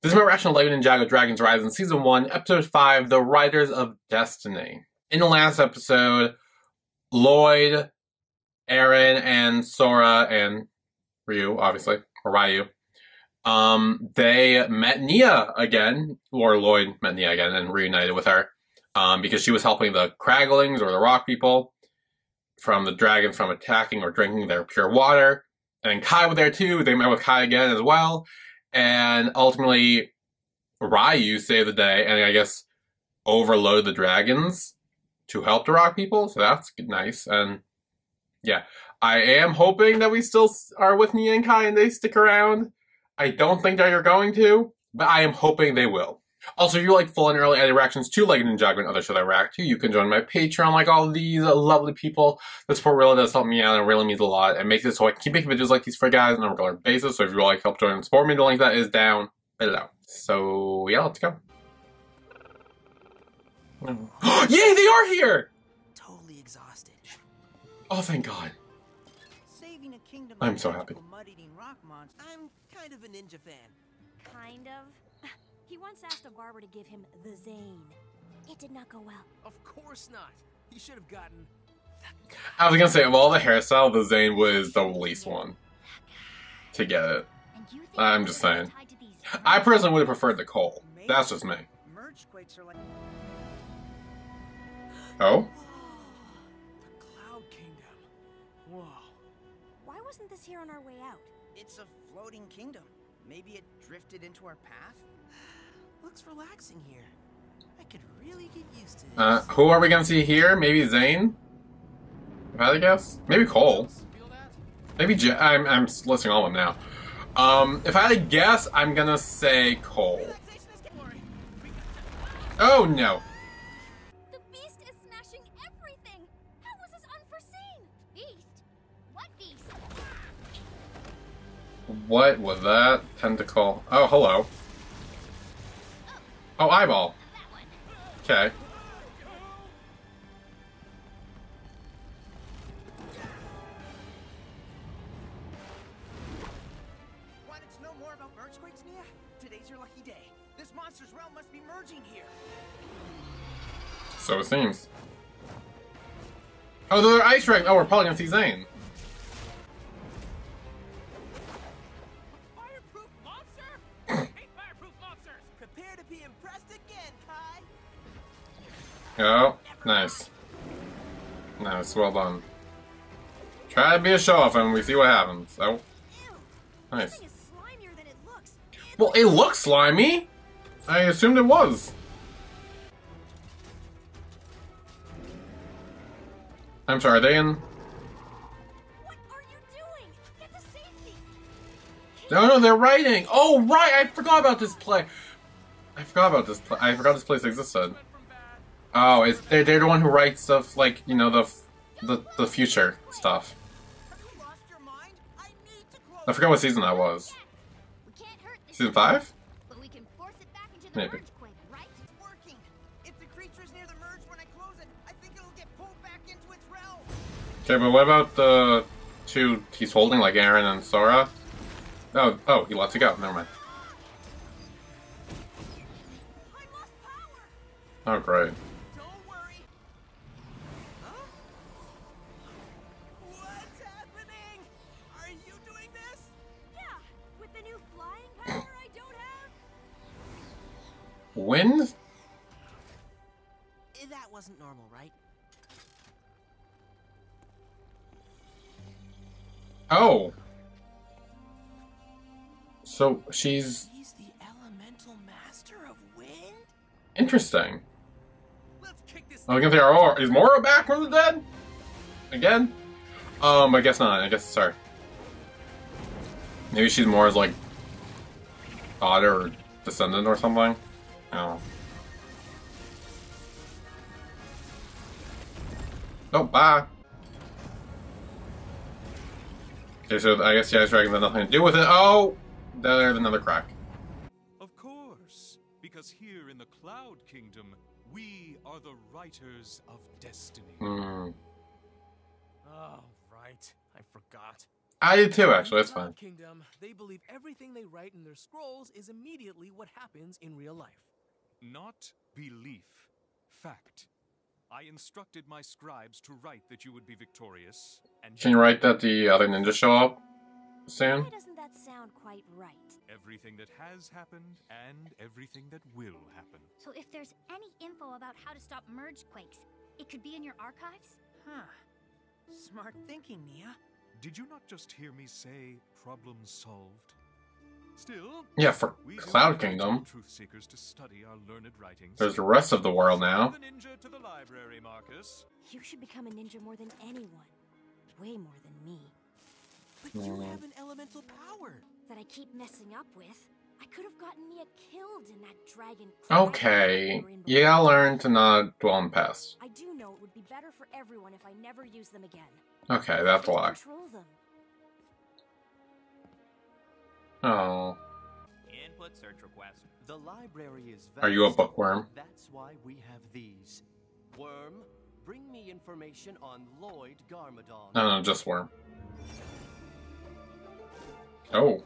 This is my to Lego Ninjago Dragons Rising Season 1, Episode 5, The Writers of Destiny. In the last episode, Lloyd, Arin, and Sora, and Ryu, obviously, or Ryu, um, they met Nya again, or Lloyd met Nya again and reunited with her, um, because she was helping the Kraglings, or the Rock People, from the dragons from attacking or drinking their pure water. And Kai was there too. They met with Kai again as well and ultimately Ryu saved the day, and I guess overloaded the dragons to help the rock people. So that's nice, and yeah, I am hoping that we still are with Nya and Kai and they stick around. I don't think that you're going to, but I am hoping they will. Also, if you like full and early edit reactions to Lego Ninjago and other shows I react to, you can join my Patreon like all these lovely people. The support really does help me out and really means a lot and makes it so I can keep making videos like these for guys on a regular basis. So if you like help join and support me, the link that is down below. So yeah, let's go. Yay, they are here! Totally exhausted. Oh, thank God. Saving a kingdom I'm so happy. rock. I'm kind of a ninja fan. Kind of. He once asked a barber to give him the Zane. It did not go well. Of course not. He should have gotten. I was gonna say, of all the hairstyle, the Zane was the least one to get it. And you think I'm just saying. tied to these I personally would have preferred the Cole. That's just me. Merge quakes are like Oh? The Cloud Kingdom. Whoa. Why wasn't this here on our way out? it's a floating kingdom. Maybe it drifted into our path. Looks relaxing here. I could really get used to this. Uh, who are we gonna see here? Maybe Zane? If I had to guess? Maybe Cole. Maybe J- I'm, I'm listing all of them now. Um, if I had to guess, I'm gonna say Cole. Relaxation is boring. We Oh no. The beast is smashing everything! How was this unforeseen? Beast? What beast? What was that? Tentacle. Oh, hello. Oh, eyeball. Okay. Wanted to know more about merge quakes, Nya? Today's your lucky day. This monster's realm must be merging here. So it seems. Oh, they're ice dragons. Oh, we're probably gonna see Zane. Oh, nice. Nice, well done. Try to be a show off and we see what happens. Oh, nice. Well, it looks slimy. I assumed it was. I'm sorry, are they in? No, no, they're writing. Oh, right, I forgot about this play. I forgot about this. Play. I forgot this place existed. Oh, they're, they're the one who writes stuff like you know the the the future stuff. I forgot what season that was. Season five? but we can force it back into the Maybe. Okay, but what about the two he's holding, like Arin and Sora? Oh, oh, he lets it go. Never mind. Oh, great. Wind? Eh, That wasn't normal, right? Oh. So she's He's the elemental master of wind? interesting. Let's kick this I was gonna say, oh, is Morro back from the dead? Again? Um, I guess not. I guess sorry. Maybe she's Morro's like daughter or descendant or something. I don't. Oh, bye. Okay, so I guess the ice dragons have nothing to do with it. Oh, there's another crack. Of course, because here in the Cloud Kingdom, we are the writers of destiny. Hmm. Oh, right. I forgot. I did too, actually. In That's fine. Kingdom, they believe everything they write in their scrolls is immediately what happens in real life. Not belief, fact. I instructed my scribes to write that you would be victorious, and Can you write that the other ninjas show up soon? Why doesn't that sound quite right? everything that has happened and everything that will happen. So if there's any info about how to stop merge quakes, it could be in your archives? Huh. Smart thinking, Nya. Did you not just hear me say problem solved? Still, Yeah, for we Cloud Kingdom. truth seekers to study our learned writings. There's the rest of the world now. The ninja to the library, Marcus. You should become a ninja more than anyone. Way more than me. But you Mm. have an elemental power. That I keep messing up with. I could have gotten Nya killed in that dragon. Okay, you gotta learn to not dwell in past. I do know it would be better for everyone if I never use them again. Okay, that's a I lie. Control them. Oh, Input search request. The library is vast. are you a bookworm? That's why we have these. Worm, bring me information on Lloyd Garmadon. No, no, just worm. Oh,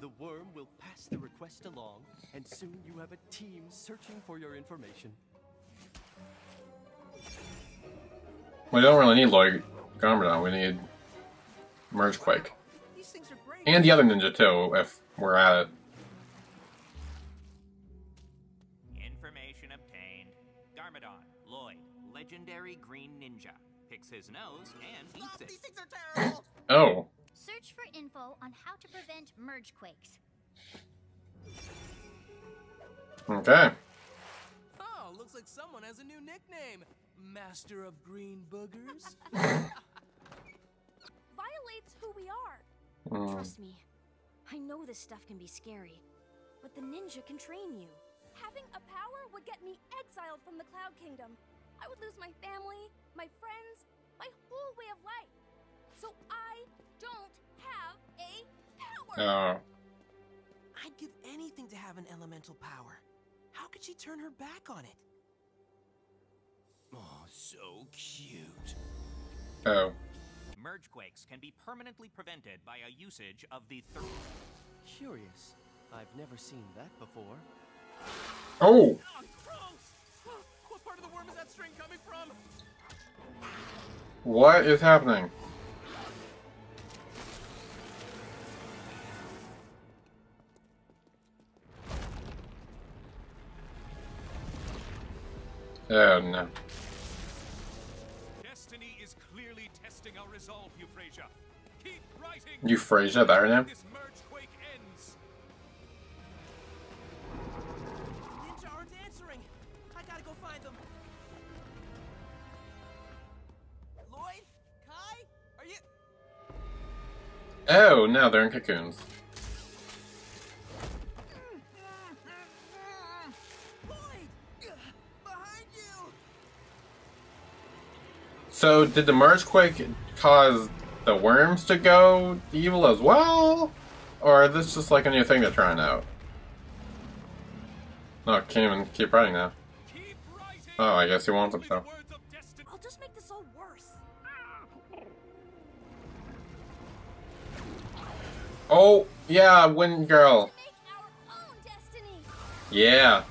The worm will pass the request along, and soon you have a team searching for your information. we don't really need Lloyd Garmadon. We need Mergequake. And the other ninja, too, if we're at it. Information obtained. Garmadon, Lloyd, legendary green ninja. Picks his nose and eats Stop! it. These things are terrible. Oh, Search for info on how to prevent merge quakes. okay. Oh, looks like someone has a new nickname. Master of Green Boogers? Violates who we are. Mm, Trust me. I know this stuff can be scary, but the ninja can train you. Having a power would get me exiled from the Cloud Kingdom. I would lose my family, my friends, my whole way of life. So I don't have a power. Oh, I'd give anything to have an elemental power. How could she turn her back on it? Oh, so cute. oh. Mergequakes can be permanently prevented by a usage of the third. Curious. I've never seen that before. Oh! oh, What part of the worm is that string coming from? What is happening? Oh no. Testing our resolve, Euphrasia. Keep writing. Euphrasia, that her name? This merge quake ends. Ninja aren't answering. I gotta go find them. Lloyd? Kai? Are you? Oh, no, they're in cocoons. So, did the merge quake cause the worms to go evil as well? Or is this just like a new thing they're trying out? No, I can't even keep writing now. Keep writing. Oh, I guess he wants them Only the to. words of destiny. I'll just make this all worse. Oh, yeah, Wind Girl. Make our own destiny. Yeah,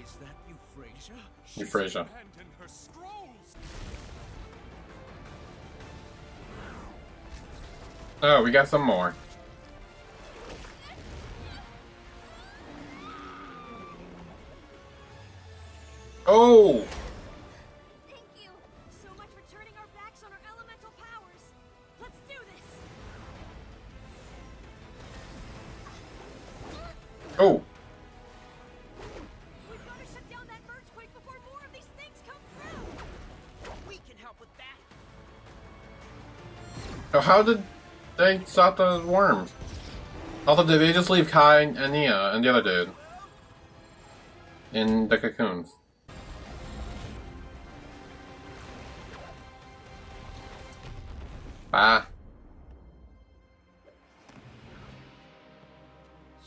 Is that Euphrasia? Euphrasia. Oh, we got some more. Oh! Thank you so much for turning our backs on our elemental powers. Let's do this. Oh! We've got to shut down that merge before more of these things come through. We can help with that. Oh, how did they stop the worms? Also, did they just leave Kai and Nya and the other dude? In the cocoons. Ah.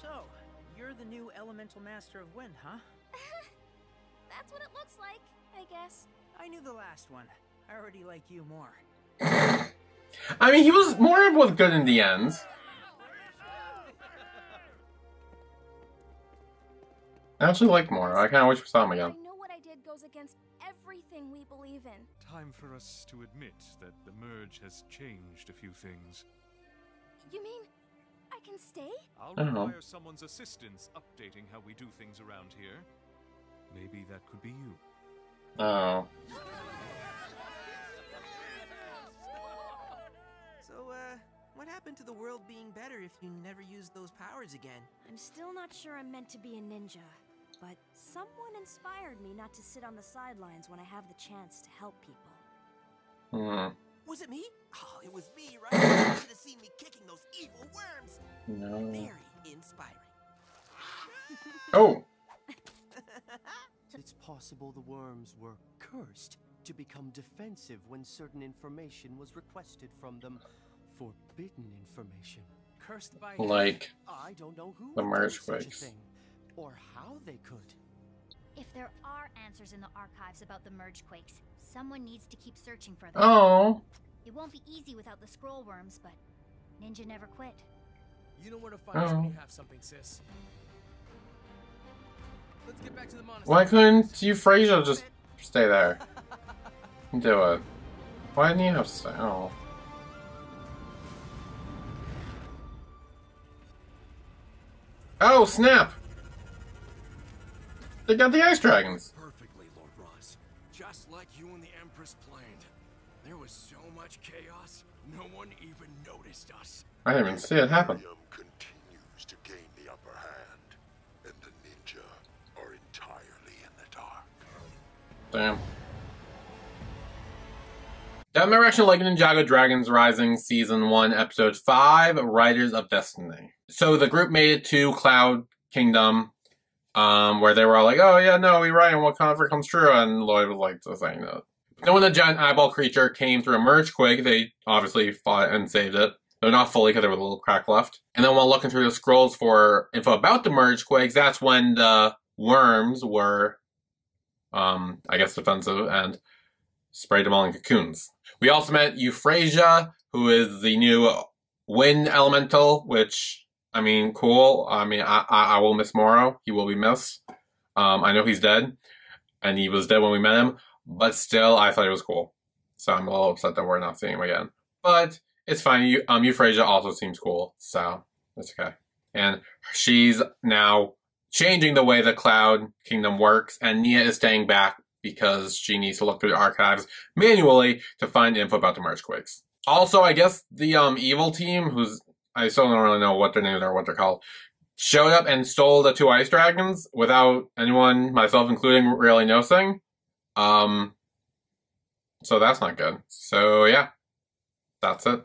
So, you're the new elemental master of wind, huh? That's what it looks like, I guess. I knew the last one. I already like you more. I mean, he was more was good in the end. I actually like Morro. I kind of wish we saw him I know what I did goes against everything we believe in. Time for us to admit that the merge has changed a few things. You mean I can stay? I'll I don't know. require someone's assistance updating how we do things around here. Maybe that could be you. Oh. So, uh, what happened to the world being better if you never used those powers again? I'm still not sure I'm meant to be a ninja, but someone inspired me not to sit on the sidelines when I have the chance to help people. Hmm. Was it me? Oh, it was me, right? you should have seen me kicking those evil worms. No. Very inspiring. Oh. It's possible the worms were cursed to become defensive when certain information was requested from them. Forbidden information. Cursed by Like. I don't know who The would merge quakes. thing, or how they could. If there are answers in the archives about the merge quakes, someone needs to keep searching for them. Oh. It won't be easy without the scroll worms, but Ninja never quit. You know where to find us when Oh. you have something, sis. Let's get back to the monastery. Why couldn't you Euphrasia just stay there? Do it. Why didn't you have to stay? Oh. Oh, snap! They got the ice dragons. Perfectly, Lord Ras. Just like you and the Empress planned. There was so much chaos, no one even noticed us. I didn't even see it happen. Continues to gain the upper hand, and the ninja are entirely in the dark. Damn. Deathmatch Action Lego Ninjago Dragons Rising Season 1, Episode 5, Writers of Destiny. So the group made it to Cloud Kingdom, um, where they were all like, oh yeah, no, we ride and what comfort comes true, and Lloyd was like, just saying that. Then when the giant eyeball creature came through a merge quake, they obviously fought and saved it. Though not fully because there was a little crack left. And then while looking through the scrolls for info about the merge quakes, that's when the worms were, um, I guess defensive and sprayed them all in cocoons. We also met Euphrasia, who is the new wind elemental, which, I mean, cool. I mean, I, I, I will miss Morro. He will be missed. Um, I know he's dead, and he was dead when we met him, but still, I thought he was cool. So I'm a little upset that we're not seeing him again. But it's fine. Eu- um, Euphrasia also seems cool, so it's okay. And she's now changing the way the Cloud Kingdom works, and Nya is staying back because she needs to look through the archives manually to find info about the merge quakes. Also, I guess the um evil team, who's I still don't really know what their names are, or what they're called, showed up and stole the two ice dragons without anyone, myself including, really noticing. Um, so that's not good. So yeah, that's it.